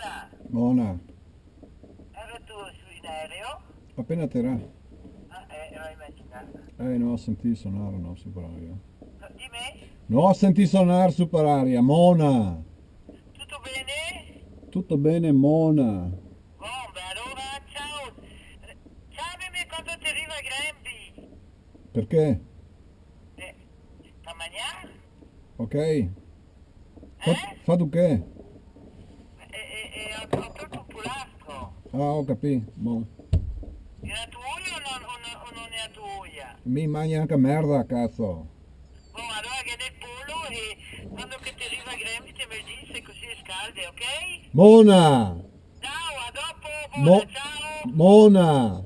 Mona, Mona, ero tu su in aereo? appena terrà. Ah, eh, l'ho immaginato. Eh, no, sentì suonare, no, su per aria. No, dimmi, No, sentì suonare su per aria, Mona. tutto bene? Tutto bene, Mona. Bomba, allora ciao. Eh, Chiamami quando ti arriva Gramby. Perché? Eh, stamani? Ok. Eh? Fa, fa tu che? Ah, ho capito. Boh. Era tuya o non, o, non- o non è tuya? Mi mangi anche merda, cazzo. Boh, allora che del pollo e quando che ti arriva ti me lo dici così scalde, ok? Mona! Ciao, a dopo, Mo- buona, ciao. Mona!